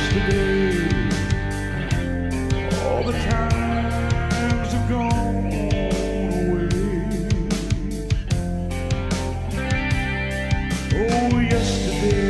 yesterday. All the times have gone away. Oh, yesterday.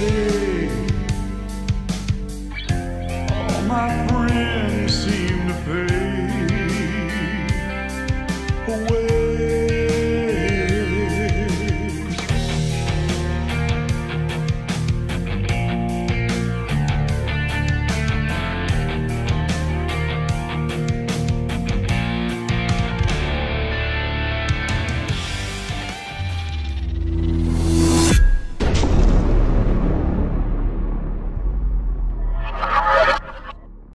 All my friends seem to fade away.